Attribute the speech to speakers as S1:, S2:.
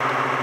S1: you.